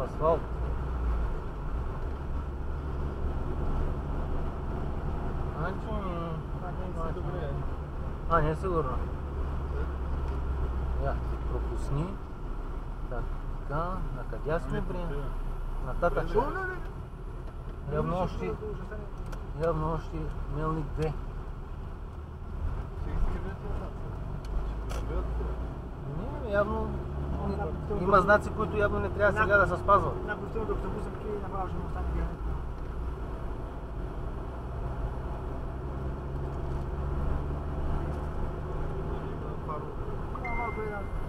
нов асфалт. Това не е добре. А, не е сигурно. Я, пропусни. Така, на къде сме, бре? Нататък. Явно още, явно още мелник 2. Не, явно има знаци, които явно не трябва сега да се спазват.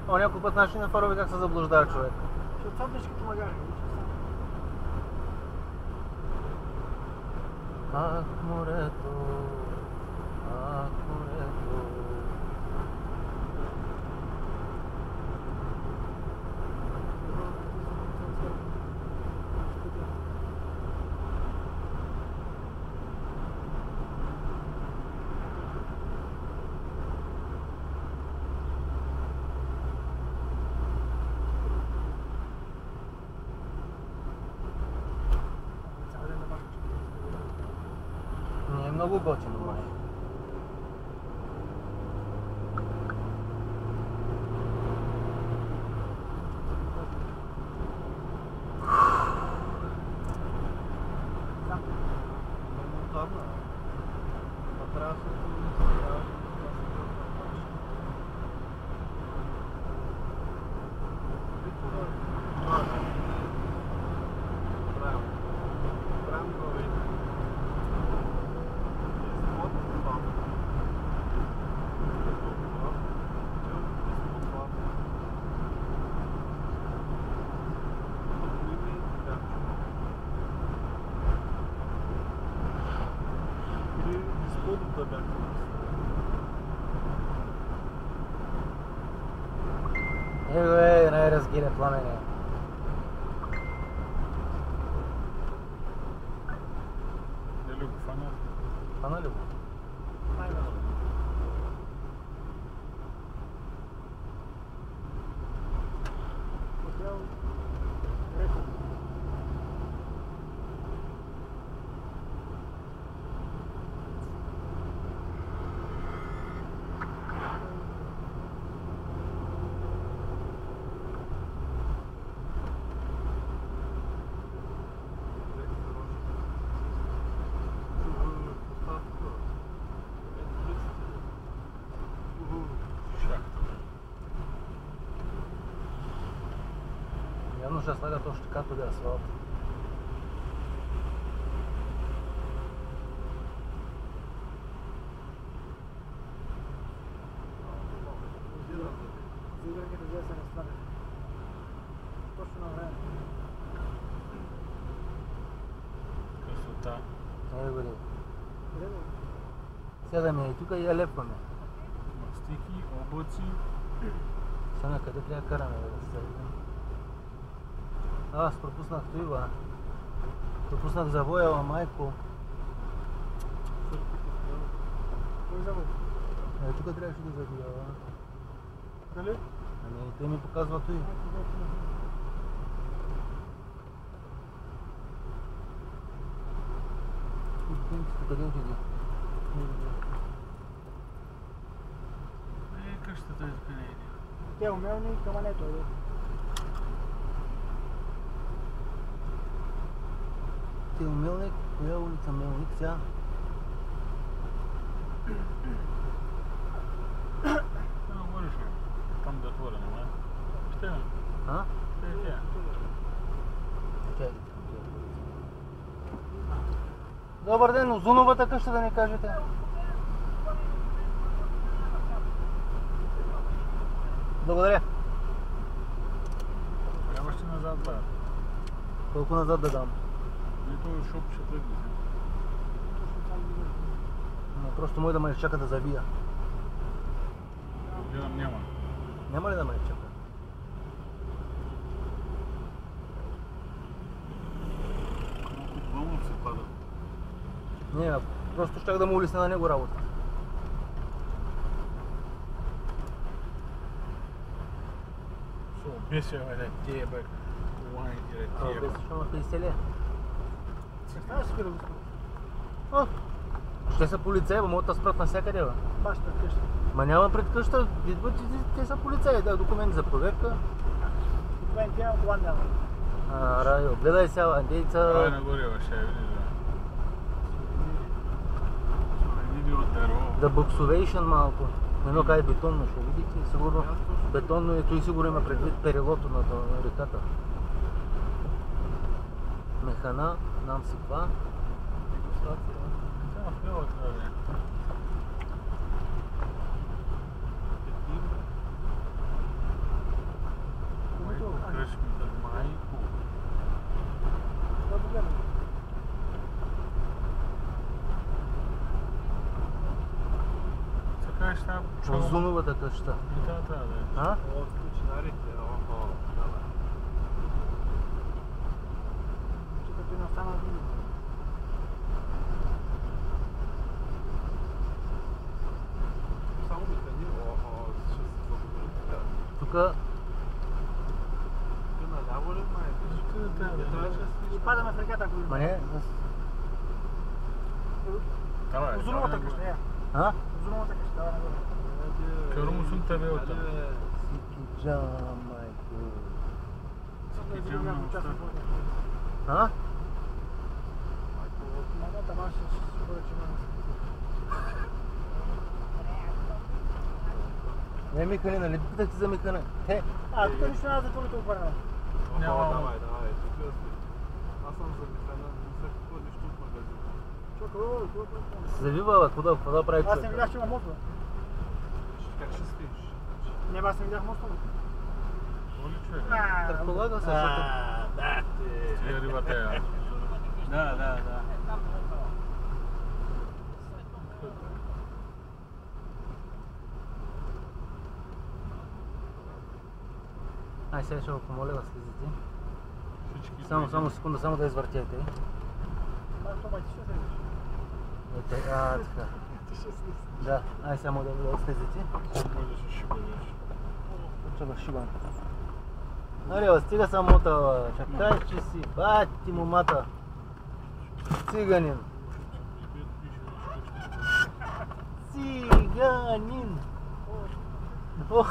О, някой път наши на фарове как се заблуждава човек. Магари. Ах, морето, ах, морето. znowu bocian. Не е много готино, май. Его е, най-разгире пламене. Фана ли го? Явно ще слагат още катови асфалт. Красота. Бе? Седаме и тук и я лепваме. Мастики, облаци. Сега къде трябва да караме, да? А, аз пропуснах това. Пропуснах завоя, ама майко. Кой завод? Е, тук трябваше да забия, а? Дали? Ами, той ми показва той. Къде отиде? Е, къщата е е. Те умелни, ама не Ти Мелник, коя улица Мелник сега? Там говориш ли? Там да нема. Ще е. А? Ще е. Чакай. Добър ден, Озуновата къща да ни кажете. Благодаря. Трябваше назад да. Колко назад да дам? Літою, щоб ще прибіг. Ну, просто ми думаємо, чекати забіг. Я там нема. Нема ли думаємо чекати? Не, просто что когда мы улицы на него работать. Все, бесит, блядь, тебе, блядь, а, тебе. А, бесит, что мы в пестеле? Става си го ще са полицаи, бе, могат да спрат навсякъде, бе. Баш пред къща. Ма няма пред къща, идват и те са полицаи, да, документи за проверка. Документ имам, кола няма. А, Райо, гледай сега, Андейца, nagore, așa, vezi, da. Video терор. да буксовейшън малко. Едно кай бетонно ще видите, сигурно бетонно и той сигурно има предвид перилото на то- на реката. Механа, нам си това. Da, vreau trebuie. Mai cu creșcută, mai cu... Това е проблема. Така ще Озуновата къща. Да, да, да. А? От ключинарите, охо, да, да. Че като не остана видео. Само механи, охо, ще се благодарим така. Тук Ти наляво ли май? Да, да, Не да. трябваше да И си падаме в реката, ако Ма не, Давай, Озуновата давай, къща, я. а? Озуновата къща, давай нагоре. Că urmă sunt TV -ul tău. Сикиджа, майко. Само да Скиджам, видим някой част да. от вода. А? Мамата баш ще ще бъде, че има. Не Михане, нали питахте за Михане? Те, А, тук нищо няма за твоето опарена. Няма. Давай, давай, тук. Аз съм за механа, не се какво нищо в магазина. Чакай, о, това е завива, бе, куда, куда прави Аз не човек? видях, че има мост, бе. Как ще спиш? Не, аз не видях моста, бе. Коли човек? Предполага се, защото... да, ти. Ти е рибата я. Да, да, да. Ай, сега ще го помоля да слизате. Всички Само, само секунда, само да извъртяйте. Ще. Ете, а, така. Ще. Да, ай само да, да слизате. Може да се шибаш. Чакай, шибан. Нали, бе, стига самота, бе. Чакай, че си, бати момата. Циганин. Циганин. О,